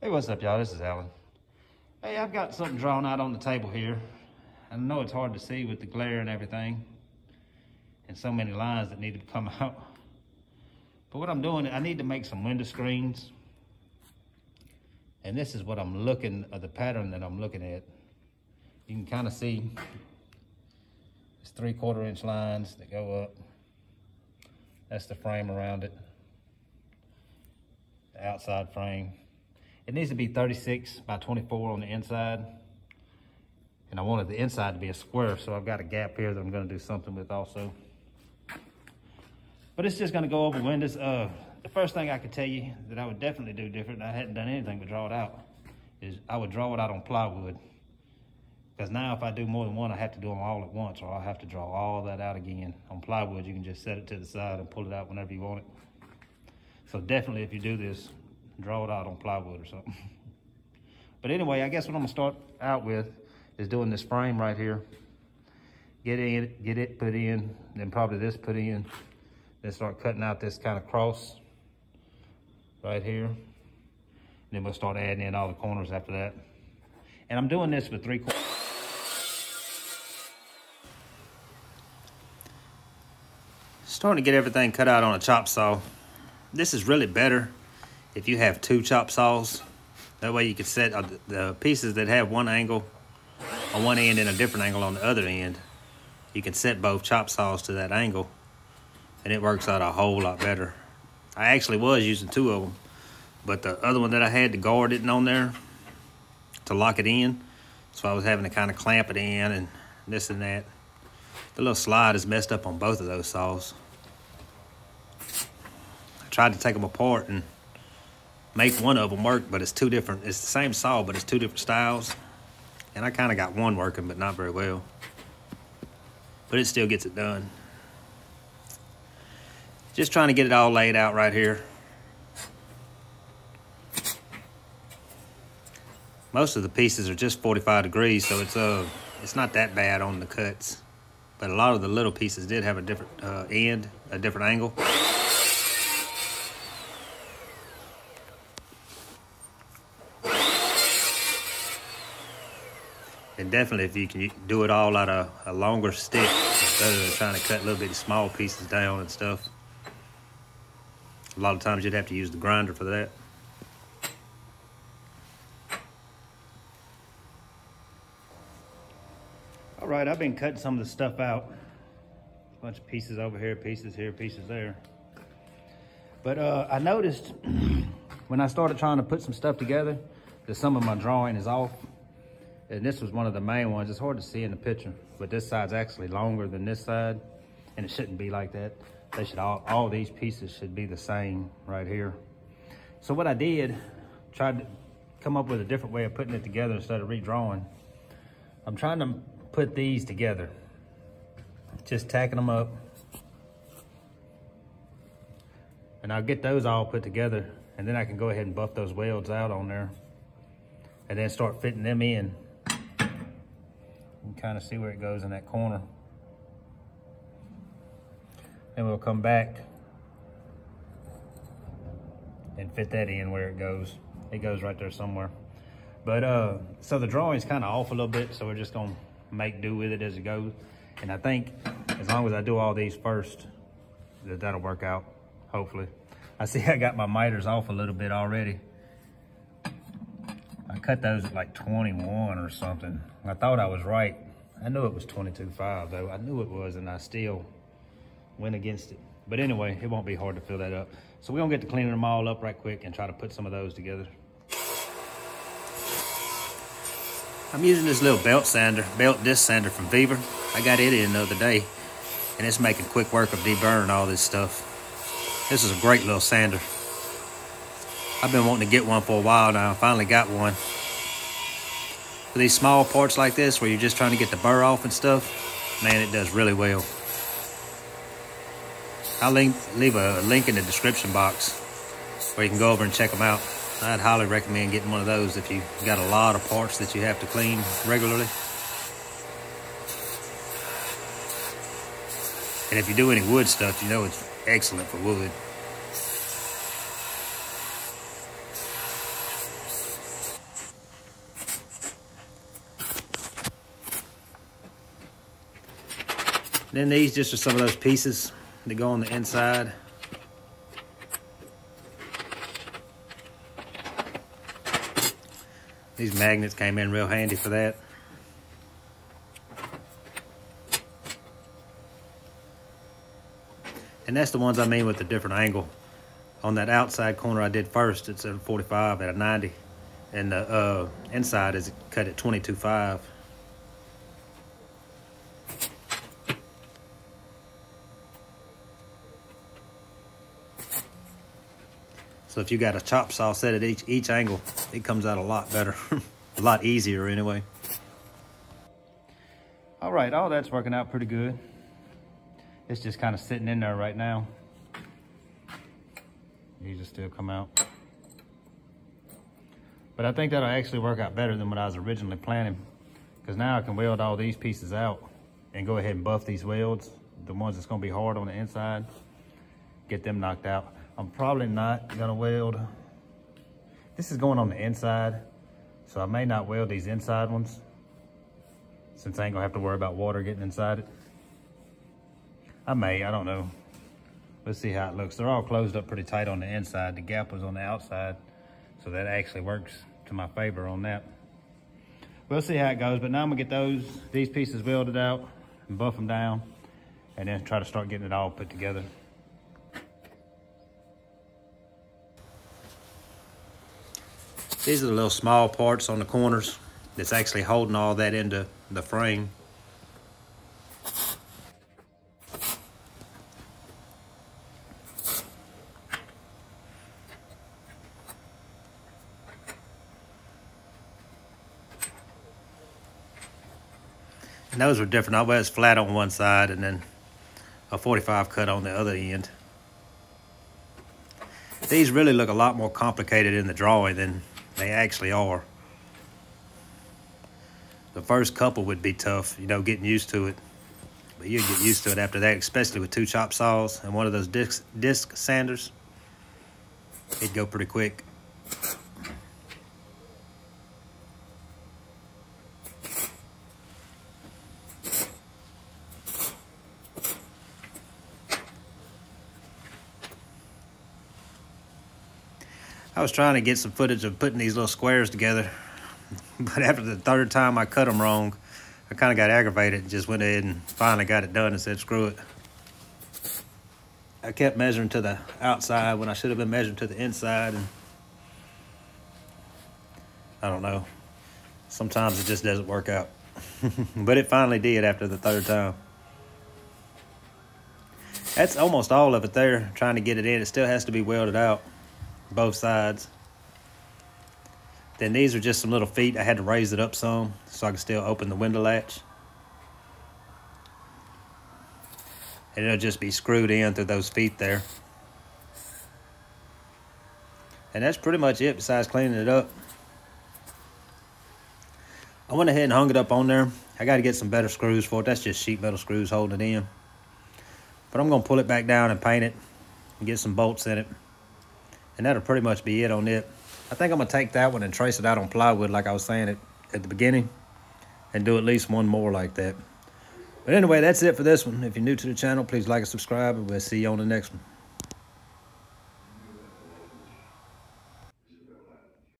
Hey, what's up, y'all? This is Allen. Hey, I've got something drawn out on the table here. I know it's hard to see with the glare and everything and so many lines that need to come out. But what I'm doing, I need to make some window screens. And this is what I'm looking, at the pattern that I'm looking at. You can kind of see it's three quarter inch lines that go up. That's the frame around it. The outside frame. It needs to be 36 by 24 on the inside. And I wanted the inside to be a square, so I've got a gap here that I'm gonna do something with also. But it's just gonna go over windows. Uh, the first thing I could tell you that I would definitely do different, I hadn't done anything but draw it out, is I would draw it out on plywood. Because now if I do more than one, I have to do them all at once, or I'll have to draw all that out again. On plywood, you can just set it to the side and pull it out whenever you want it. So definitely if you do this, draw it out on plywood or something. But anyway, I guess what I'm gonna start out with is doing this frame right here. Get it, get it put in, then probably this put in. Then start cutting out this kind of cross right here. Then we'll start adding in all the corners after that. And I'm doing this with three quarters. Starting to get everything cut out on a chop saw. This is really better if you have two chop saws. That way you can set uh, the pieces that have one angle on one end and a different angle on the other end. You can set both chop saws to that angle and it works out a whole lot better. I actually was using two of them, but the other one that I had to guard it on there to lock it in, so I was having to kind of clamp it in and this and that. The little slide is messed up on both of those saws. I tried to take them apart and make one of them work, but it's two different. It's the same saw, but it's two different styles. And I kind of got one working, but not very well. But it still gets it done. Just trying to get it all laid out right here. Most of the pieces are just 45 degrees, so it's uh, it's not that bad on the cuts. But a lot of the little pieces did have a different uh, end, a different angle. And definitely if you can do it all out of a longer stick, rather than trying to cut little bitty small pieces down and stuff. A lot of times you'd have to use the grinder for that. All right, I've been cutting some of the stuff out. A bunch of pieces over here, pieces here, pieces there. But uh, I noticed when I started trying to put some stuff together that some of my drawing is off. And this was one of the main ones. It's hard to see in the picture, but this side's actually longer than this side. And it shouldn't be like that. They should all, all these pieces should be the same right here. So what I did, tried to come up with a different way of putting it together instead of redrawing. I'm trying to put these together. Just tacking them up. And I'll get those all put together and then I can go ahead and buff those welds out on there and then start fitting them in kind of see where it goes in that corner. Then we'll come back and fit that in where it goes. It goes right there somewhere. But uh, so the drawing's kind of off a little bit, so we're just gonna make do with it as it goes. And I think as long as I do all these first, that that'll work out, hopefully. I see I got my miters off a little bit already. I cut those at like 21 or something. I thought I was right. I knew it was 22.5 though. I knew it was and I still went against it. But anyway, it won't be hard to fill that up. So we're gonna get to cleaning them all up right quick and try to put some of those together. I'm using this little belt sander, belt disc sander from Vevor. I got it in the other day and it's making quick work of deburring all this stuff. This is a great little sander. I've been wanting to get one for a while now. I finally got one. For these small parts like this, where you're just trying to get the burr off and stuff, man, it does really well. I'll link, leave a link in the description box where you can go over and check them out. I'd highly recommend getting one of those if you've got a lot of parts that you have to clean regularly. And if you do any wood stuff, you know it's excellent for wood. Then these just are some of those pieces that go on the inside. These magnets came in real handy for that. And that's the ones I mean with the different angle. On that outside corner I did first, it's a 45 at a 90. And the uh, inside is cut at 22.5. So if you got a chop saw set at each, each angle, it comes out a lot better. a lot easier anyway. All right, all that's working out pretty good. It's just kind of sitting in there right now. These will still come out. But I think that'll actually work out better than what I was originally planning. Because now I can weld all these pieces out and go ahead and buff these welds, the ones that's gonna be hard on the inside, get them knocked out. I'm probably not gonna weld. This is going on the inside, so I may not weld these inside ones since I ain't gonna have to worry about water getting inside it. I may, I don't know. Let's see how it looks. They're all closed up pretty tight on the inside. The gap was on the outside, so that actually works to my favor on that. We'll see how it goes, but now I'm gonna get those, these pieces welded out and buff them down, and then try to start getting it all put together. These are the little small parts on the corners that's actually holding all that into the frame. And those were different. I was flat on one side and then a 45 cut on the other end. These really look a lot more complicated in the drawing than they actually are. The first couple would be tough, you know, getting used to it. But you get used to it after that, especially with two chop saws and one of those disc, disc sanders. It'd go pretty quick. I was trying to get some footage of putting these little squares together, but after the third time I cut them wrong, I kind of got aggravated and just went ahead and finally got it done and said, screw it. I kept measuring to the outside when I should have been measuring to the inside. And I don't know. Sometimes it just doesn't work out. but it finally did after the third time. That's almost all of it there, trying to get it in. It still has to be welded out both sides. Then these are just some little feet. I had to raise it up some so I can still open the window latch. And it'll just be screwed in through those feet there. And that's pretty much it besides cleaning it up. I went ahead and hung it up on there. I got to get some better screws for it. That's just sheet metal screws holding it in. But I'm going to pull it back down and paint it and get some bolts in it. And that'll pretty much be it on it. I think I'm gonna take that one and trace it out on plywood like I was saying it at the beginning and do at least one more like that. But anyway, that's it for this one. If you're new to the channel, please like and subscribe and we'll see you on the next one.